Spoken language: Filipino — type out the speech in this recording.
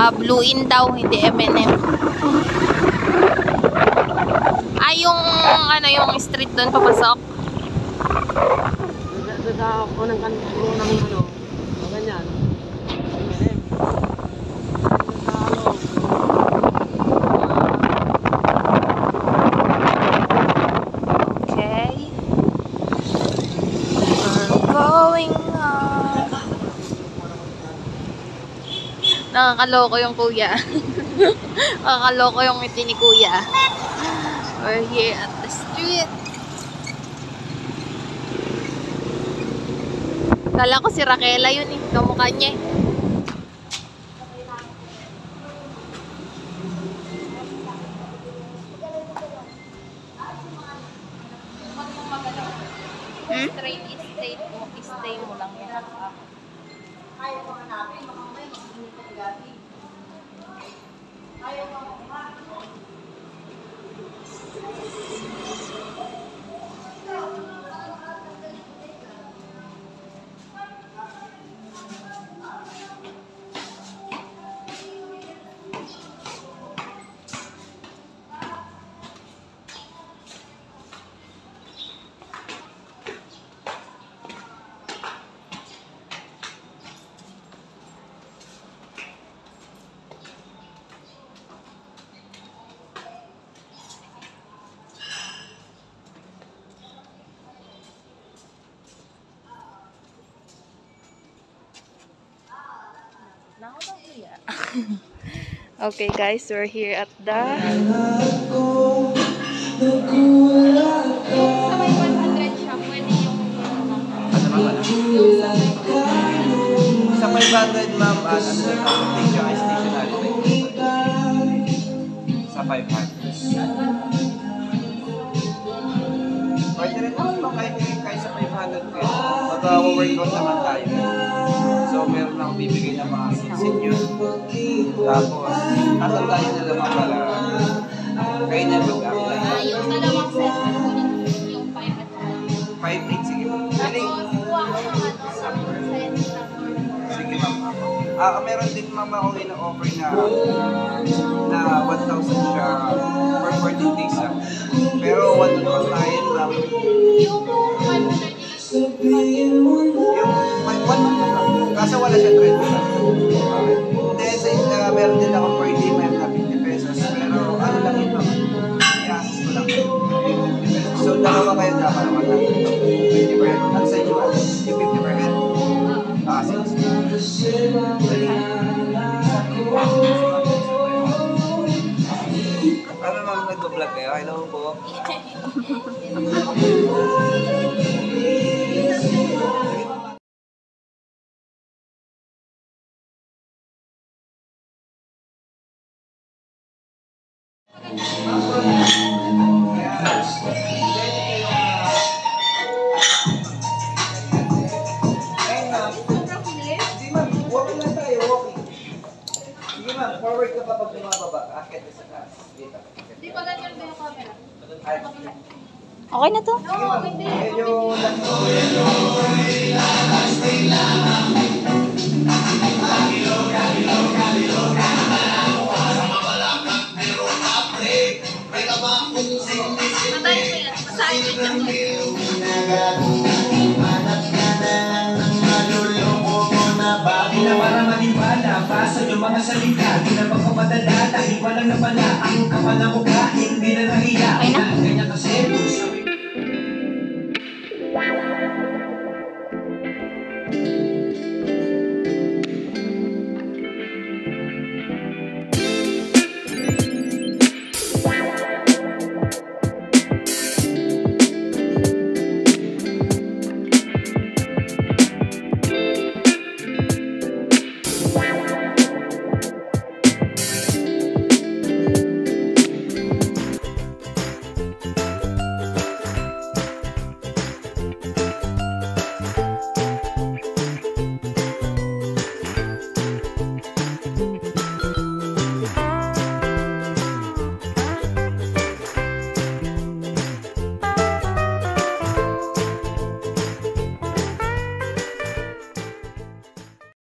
Ah, Blue In daw, hindi M&M. Ay, yung, ano, yung street doon papasok. Sa sa unang kan unang ano, ganyan. Ganyan eh. Sa ano, Okay. We're going up. Nakakaloko yung kuya. Nakakaloko yung ngiti ni kuya. We're here at the street. Kala ko si Raquela yun eh. Kamukha niya eh. Hmm? Okay guys, we're here at the Sa may 100 siya, pwede yung ma'am? Sa 500 ma'am, at ano din ang station ay stationary bike. Sa 500. Pwede rin ma'am, kahit rin kahit sa 500 kayo. Mag-workout naman tayo. Meron akong bibigay ng mga sit yun. Tapos, tatandaan nyo na naman para kayo na mag-apply. Ah, yung dalawang set, yung 5 at 5-8, sige ma'am. Piling. Tapos, kuha ko ng ano, set na Sige ma'am. Ah, meron din ma'am ako ina-offer na na 1,000 siya for 14 days lang. Pero one on one tayo ma'am. Yung 100 Yung Wala siya trade siya. Then sa uh, meron din ako per day ma'am na 50 pesos. Pero ano lang ma'am. I-access ko lang. 50 pesos. So dalawa kayo dapat naman lang. Bumababa. Akit ka sa taas. Dito. Di ba ganyan ba yung camera? Ay, Okay na to? ma'am. Medyo last Patayin mo yan. Masahin mo yan. Na para maniwala Basa yung mga salita Di na magpapadala Dahil walang napala Ang kapal ng mukha